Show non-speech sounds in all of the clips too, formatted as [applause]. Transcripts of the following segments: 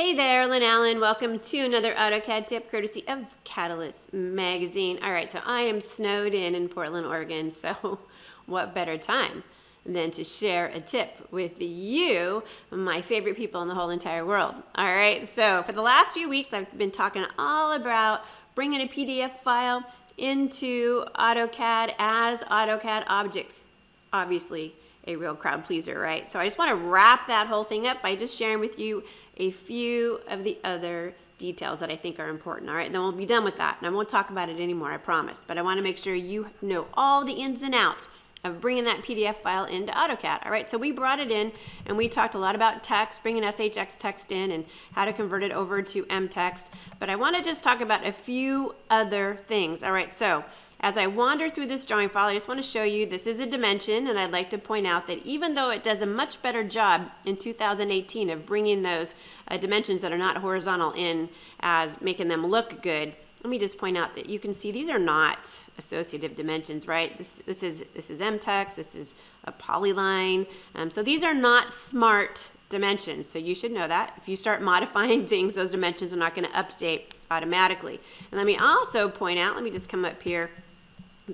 Hey there, Lynn Allen. Welcome to another AutoCAD tip courtesy of Cadalyst Magazine. All right, so I am snowed in in Portland, Oregon, [laughs] so what better time than to share a tip with you, my favorite people in the whole entire world. All right, so for the last few weeks, I've been talking all about bringing a PDF file into AutoCAD as AutoCAD objects, obviously a real crowd pleaser, right? So I just want to wrap that whole thing up by just sharing with you a few of the other details that I think are important. All right, and then we'll be done with that. And I won't talk about it anymore, I promise. But I want to make sure you know all the ins and outs of bringing that PDF file into AutoCAD. All right, so we brought it in and we talked a lot about text, bringing SHX text in and how to convert it over to MText. But I want to just talk about a few other things. All right, so as I wander through this drawing file, I just want to show you this is a dimension, and I'd like to point out that even though it does a much better job in 2018 of bringing those uh, dimensions that are not horizontal in as making them look good, let me just point out that you can see these are not associative dimensions, right? This, this is this is MText, this is a polyline. Um, so these are not smart dimensions, so you should know that. If you start [laughs] modifying things, those dimensions are not going to update automatically. And let me also point out, let me just come up here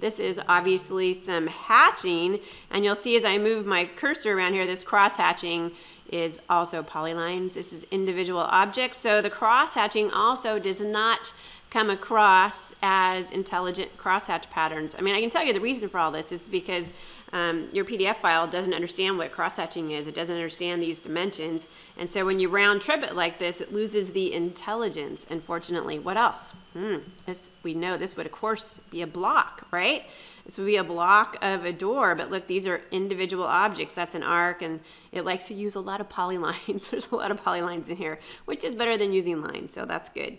this is obviously some hatching, and you'll see as I move my cursor around here, this cross hatching is also polylines. This is individual objects. So the cross hatching also does not come across as intelligent crosshatch patterns. I mean, I can tell you the reason for all this is because um, your PDF file doesn't understand what crosshatching is. It doesn't understand these dimensions. And so when you round trip it like this, it loses the intelligence, unfortunately. What else? Hmm, this, we know this would, of course, be a block, right? This would be a block of a door, but look, these are individual objects. That's an arc, and it likes to use a lot of polylines. [laughs] There's a lot of polylines in here, which is better than using lines, so that's good.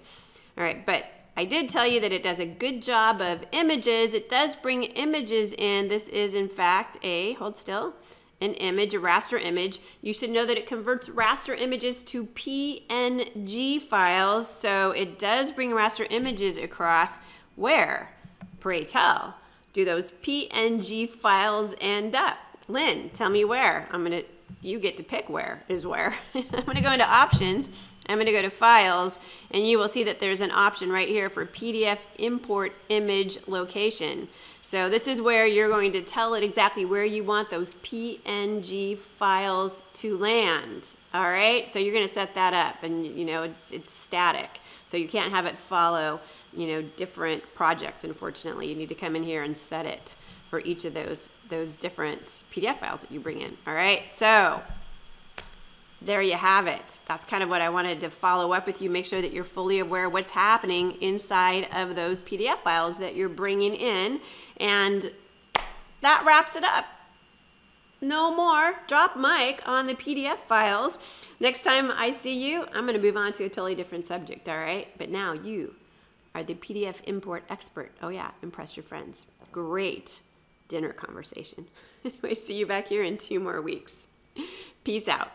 All right, but I did tell you that it does a good job of images. It does bring images in. This is, in fact, a, hold still, an image, a raster image. You should know that it converts raster images to PNG files. So it does bring raster images across. Where? Pray tell. Do those PNG files end up? Lynn, tell me where. I'm going to, you get to pick where is where. [laughs] I'm going to go into options I'm going to go to files and you will see that there's an option right here for PDF import image location. So this is where you're going to tell it exactly where you want those PNG files to land. All right, so you're to set that up and you know it's, it's static. So you can't have it follow you know different projects unfortunately. You need to come in here and set it for each of those those different PDF files that you bring in. All right, so there you have it. That's kind of what I wanted to follow up with you. Make sure that you're fully aware what's happening inside of those PDF files that you're bringing in. And that wraps it up. No more drop mic on the PDF files. Next time I see you, I'm going to move on to a totally different subject, all right? But now you are the PDF import expert. Oh, yeah, impress your friends. Great dinner conversation. [laughs] anyway, see you back here in two more weeks. Peace out.